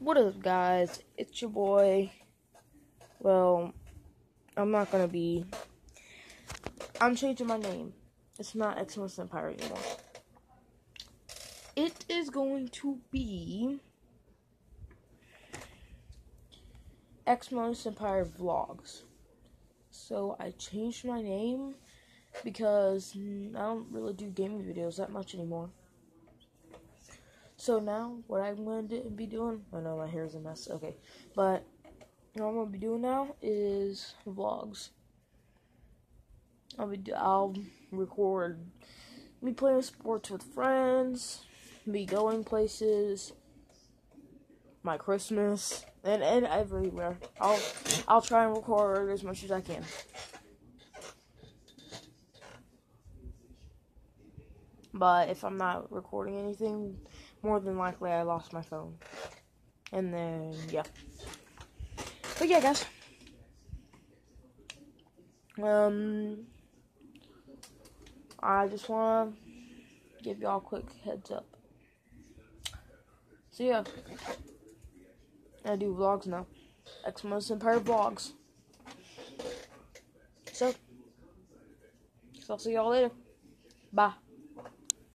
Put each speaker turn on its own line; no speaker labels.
What up, guys? It's your boy. Well, I'm not gonna be. I'm changing my name. It's not Xmonis Empire anymore. It is going to be Xmonis Empire Vlogs. So I changed my name because I don't really do gaming videos that much anymore. So now, what I'm going to be doing, oh I know my hair is a mess, okay, but what I'm going to be doing now is vlogs. I'll be, I'll record me playing sports with friends, me going places, my Christmas, and, and everywhere. I'll, I'll try and record as much as I can. But if I'm not recording anything, more than likely I lost my phone. And then, yeah. But yeah, guys. Um, I just want to give y'all a quick heads up. So, yeah. I do vlogs now. Xmonis Empire vlogs. So, so I'll see y'all later. Bye.